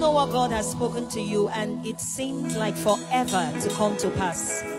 know what God has spoken to you and it seemed like forever to come to pass.